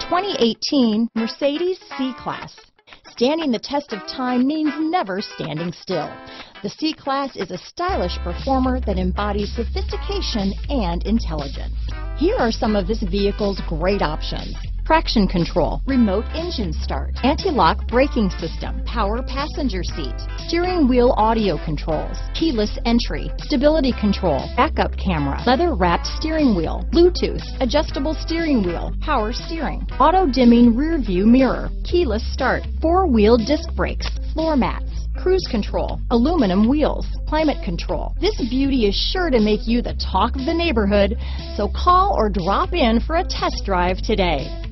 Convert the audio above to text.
2018 Mercedes C-Class. Standing the test of time means never standing still. The C-Class is a stylish performer that embodies sophistication and intelligence. Here are some of this vehicle's great options. Traction control, remote engine start, anti-lock braking system, power passenger seat, steering wheel audio controls, keyless entry, stability control, backup camera, leather wrapped steering wheel, Bluetooth, adjustable steering wheel, power steering, auto dimming rear view mirror, keyless start, four wheel disc brakes, floor mats, cruise control, aluminum wheels, climate control. This beauty is sure to make you the talk of the neighborhood, so call or drop in for a test drive today.